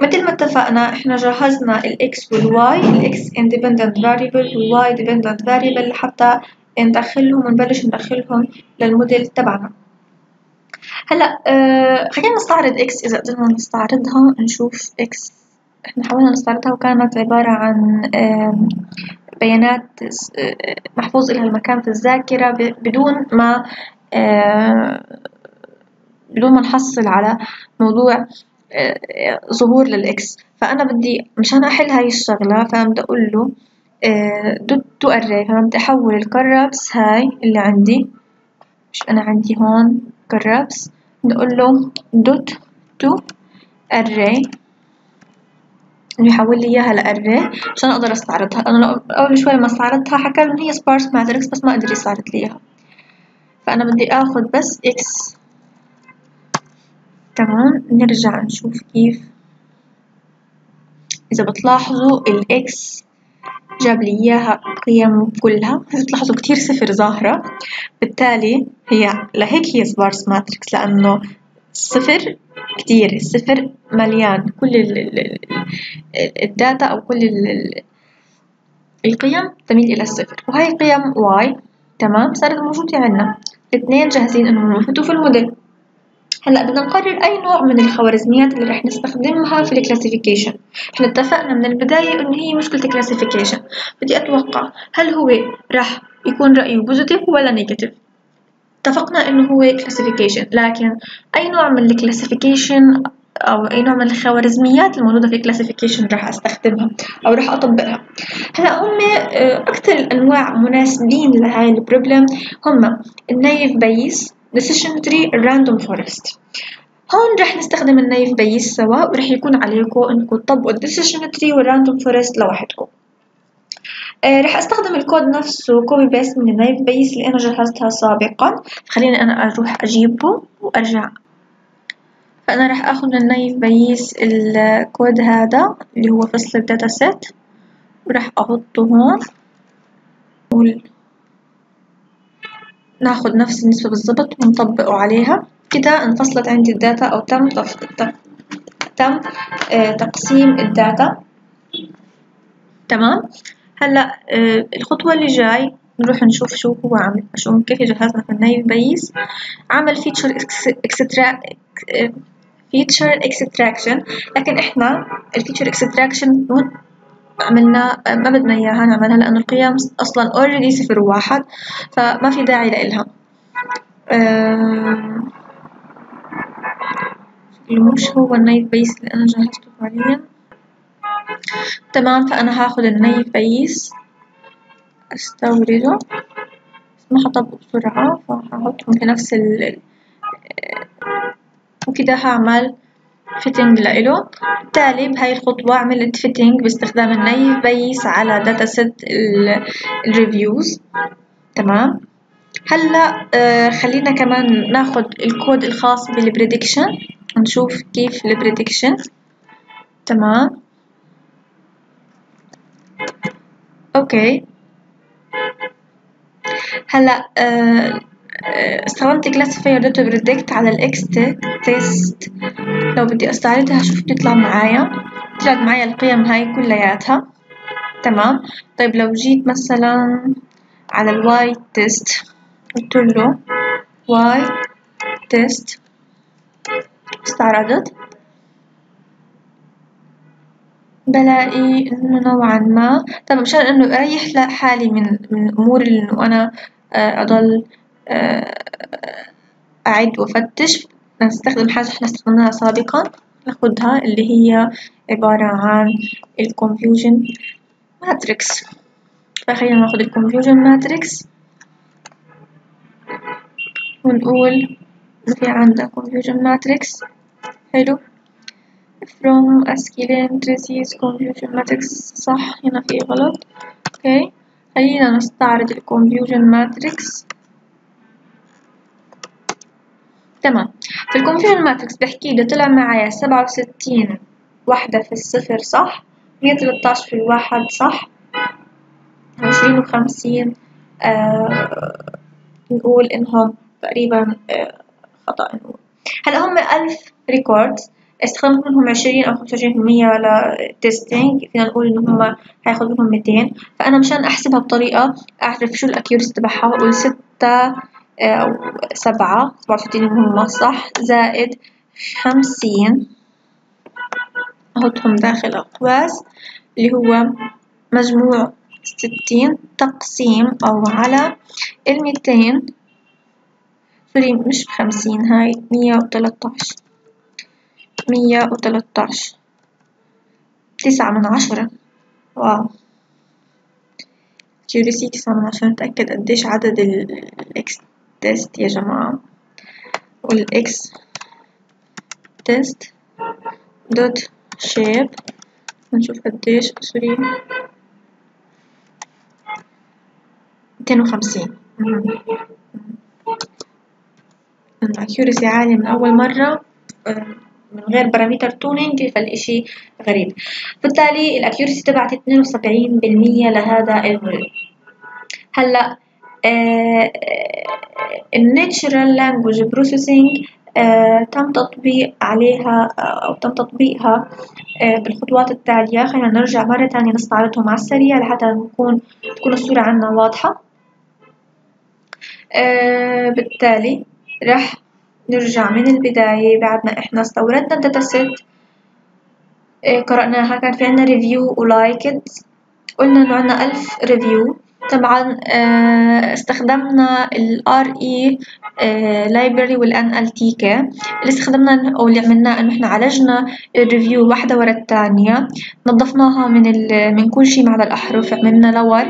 مثل ما اتفقنا إحنا جهزنا الاكس والواي الاكس independent variable وال Y dependent variable لحتى ندخلهم ونبلش ندخلهم للموديل تبعنا. هلأ آه خلينا نستعرض X إذا قدرنا نستعرضها نشوف X إحنا حاولنا نستعرضها وكانت عبارة عن آه بيانات محفوظ لها المكان في الذاكرة بدون ما آه بدون ما نحصل على موضوع. ظهور لل X. فأنا بدي مشان أحل هاي الشغلة فأنا بدي أقول له dot to array فأنا بدي أحول ال corpus هاي اللي عندي مش أنا عندي هون corpus بدي أقول له dot to array. يحول لي إياها ل array عشان أقدر أستعرضها. أنا لو أول شوي ما استعرضتها حكى إن هي sparse matrix بس ما قدر يستعرض لي إياها. فأنا بدي آخذ بس X تمام نرجع نشوف كيف إذا بتلاحظوا ال X جاب لي إياها قيم كلها. بتلاحظوا كتير صفر ظاهرة. بالتالي هي لهيك هي sparse matrix لأنه الصفر كتير الصفر مليان. كل ال ال ال data أو كل ال القيم تميل إلى الصفر. وهي قيم Y تمام؟ صارت موجودة عندنا. الاثنين جاهزين إنهم يفوتوا في الموديل. هلأ بدنا نقرر أي نوع من الخوارزميات اللي رح نستخدمها في ال classification إحنا اتفقنا من البداية إنه هي مشكلة ال classification بدي أتوقع هل هو رح يكون رأيه positive ولا negative اتفقنا إنه هو classification لكن أي نوع من ال classification أو أي نوع من الخوارزميات الموجودة في ال classification راح أستخدمها أو راح أطبقها. هلأ هم أكثر الأنواع مناسبين لهاي ال problem هم ال Naive Bayes decision tree random forest. هون رح نستخدم ال Naive Bayes سوا ورح يكون عليكم إنكم تطبقوا ال decision tree وال random forest لوحدكم. آه رح أستخدم الكود نفسه copy paste من ال Naive Bayes اللي أنا جهزتها سابقا. خليني أنا أروح أجيبه وأرجع. فأنا رح آخذ من ال Naive Bayes ال code هذا اللي هو فصل ال data set ورح أحطه هون. ناخد نفس النسبة بالضبط ونطبقه عليها. كده انفصلت عندي ال data أو تم تف... تم آه تقسيم الداتا. تمام؟ هلأ آه الخطوة اللي جاي نروح نشوف شو هو عامل شو كيف جهزنا في ال Naive Bayes. عمل feature extra feature extraction لكن إحنا ال feature extraction عملنا ما بدنا إياها نعملها لأنه القيم أصلا already صفر وواحد فما في داعي لإلها. أه... مش هو ال Naive Bayes اللي أنا جهزته حاليا؟ تمام فأنا هاخد ال Naive Bayes أستورده. ما حطبقه بسرعة فهحطهم في نفس ال وكده هعمل fitting لإله بالتالي بهاي الخطوة عملت fitting باستخدام ال Naive Bayes على data set ال reviews تمام هلا آه خلينا كمان ناخد الكود الخاص بال prediction نشوف كيف ال prediction تمام Okay هلا آه استخدمت classifier dot predict على ال X test لو بدي أستعرضها شوف بتطلع معايا. طلعت معايا القيم هاي كلياتها. تمام؟ طيب لو جيت مثلا على ال Y test قلت له Y test استعرضت. بلاقي إنه نوعا ما. طب مشان إنه أريح حالي من من امور انه أنا أضل أعد وأفتش. نستخدم حاجة إحنا استخدمناها سابقا ناخدها اللي هي عبارة عن ال confusion matrix فخلينا ناخد ال confusion matrix ونقول في عندنا confusion matrix. حلو. From sklearn metrics confusion matrix. صح هنا في غلط. Okay خلينا نستعرض ال confusion matrix. تمام. في ال confusion matrix بحكي لي طلع معايا سبعة وستين واحدة في الصفر صح؟ مية تلتاش في الواحد صح؟ عشرين وخمسين آه نقول إنهم تقريبا آه خطأ نقول. هلأ هم ألف record استخدمت منهم عشرين أو خمسة وعشرين في المية ل testing فينا نقول إن هم هياخد منهم ميتين. فأنا مشان أحسبها بطريقة أعرف شو ال accuracy تبعها بقول ستة سبعة سبعة. وستين هم صح زائد خمسين. أحطهم داخل أقواس اللي هو مجموع ستين. تقسيم أو على الميتين. sorry مش بخمسين هاي مية وتلاتاش مية وتلاتاش تسعة من عشرة. واو. accuracy تسعة من عشرة. نتأكد قديش عدد ال X test يا جماعة وال X test dot shape نشوف قديش sorry ميتين وخمسين ال accuracy عالية من أول مرة من غير parameter tuning فالإشي غريب بالتالي ال accuracy تبعت اتنين وسبعين بالمية لهذا الموديل هلا ال natural language processing تم تطبيق عليها أو تم تطبيقها بالخطوات التالية. خلينا نرجع مرة تانية نستعرضهم على السريع لحتى نكون تكون الصورة عنا واضحة. بالتالي راح نرجع من البداية بعد ما إحنا استوردنا ال data set. قرأناها كان في عنا review و liked قلنا إنه عنا ألف review طبعا استخدمنا ال RE library وال NLTK اللي استخدمنا أو اللي عملناه إنه إحنا عالجنا ال review واحدة ورا التانية. نظفناها من ال من كل شي ما عدا الأحرف عملنا lower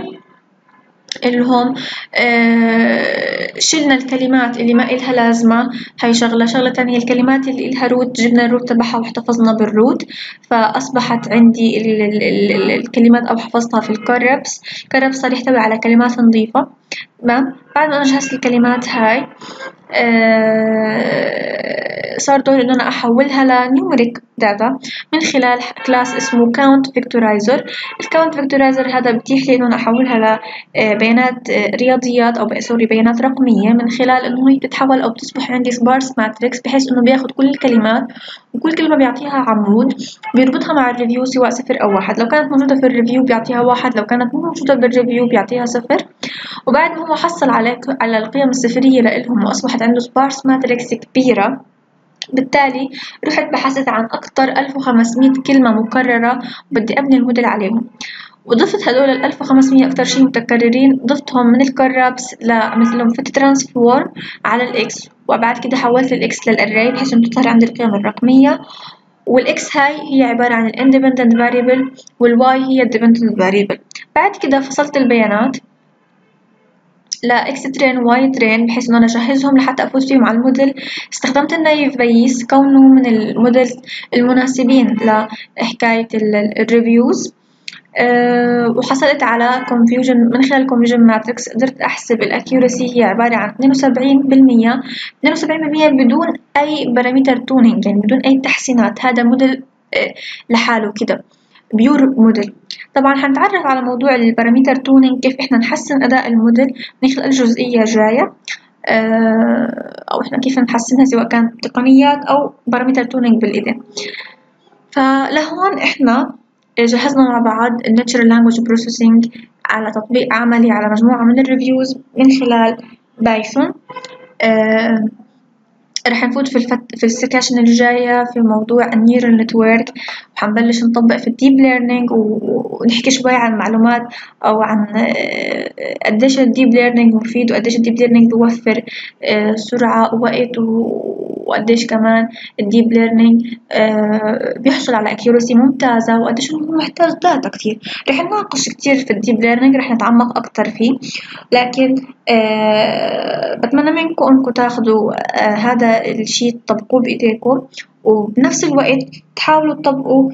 اللي آه شلنا الكلمات اللي ما إلها لازمة هاي شغلة. شغلة تانية الكلمات اللي إلها root جبنا ال root تبعها واحتفظنا بال root فأصبحت عندي ال ال ال الكلمات أو حفظتها في ال corpus ال corpus صار يحتوي على كلمات نظيفة. تمام بعد ما أنا جهزت الكلمات هاي صار دوري إنه أنا أحولها ل numeric data من خلال class اسمه count vectorizer ال count vectorizer هذا بتيح لي إنه أنا أحولها لبيانات رياضيات أو sorry بيانات رقمية من خلال إنه هي بتتحول أو بتصبح عندي sparse matrix بحيث إنه بياخد كل الكلمات وكل كلمة بيعطيها عمود بيربطها مع ال review سواء صفر أو واحد. لو كانت موجودة في ال review بيعطيها واحد لو كانت مو موجودة بال review بيعطيها صفر. وبعد ما هو حصل على على القيم الصفرية لإلهم وأصبحت عنده sparse matrix كبيرة بالتالي رحت بحثت عن ألف وخمسمية كلمة مكررة وبدي أبني الموديل عليهم. وضفت هدول ال 1500 أكتر شي متكررين ضفتهم من ال corpus لعملت لهم fit transform على ال X وبعد كده حولت ال X لل array بحيث إنه تظهر عندي القيم الرقمية. وال X هاي هي عبارة عن ال independent variable وال Y هي ال dependent variable بعد كده فصلت البيانات ل X train و Y train بحيث إنه أنا أجهزهم لحتى أفوت فيهم على الموديل. استخدمت ال Naive Bayes كونه من الموديل المناسبين لحكاية ال reviews أه وحصلت على confusion من خلال confusion matrix. قدرت أحسب ال accuracy هي عبارة عن 72% 72% بدون أي parameter tuning يعني بدون أي تحسينات. هذا موديل أه لحاله كده. pure model طبعا حنتعرف على موضوع ال parameter tuning كيف إحنا نحسن أداء الموديل من خلال جزئية جاية. أه أو إحنا كيف نحسنها سواء كانت تقنيات أو parameter tuning بالإيدين. فلهون إحنا جهزنا مع بعض ال natural language processing على تطبيق عملي على مجموعة من ال reviews من خلال Python أه رح نفوت في الفت... في ال section الجاية في موضوع ال neural network وحنبلش نطبق في ال deep learning. ونحكي شوي عن معلومات أو عن قديش ال deep learning مفيد وقديش ال deep learning بيوفر سرعة ووقت و... وقديش كمان ال deep learning بيحصل على accuracy ممتازة وقديش هو محتاج data كتير. رح نناقش كتير في ال deep learning رح نتعمق أكتر فيه. لكن بتمنى منكم إنكم تاخدوا هذا الشي تطبقوه بإيديكم. وبنفس الوقت تحاولوا تطبقوا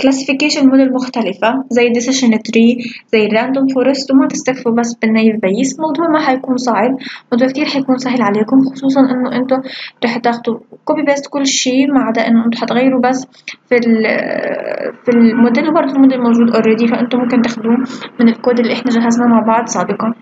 classification model مختلفة زي decision tree زي ال random forest وما تكتفوا بس بال Naive Bayes الموضوع ما حيكون صعب الموضوع كتير حيكون سهل عليكم خصوصا إنه أنتوا رح تاخدوا copy paste كل شي ما عدا إنه أنتوا حتغيروا بس في في الموديل وبرضه الموديل موجود already فأنتوا ممكن تاخدوه من الكود اللي إحنا جهزناه مع بعض سابقا.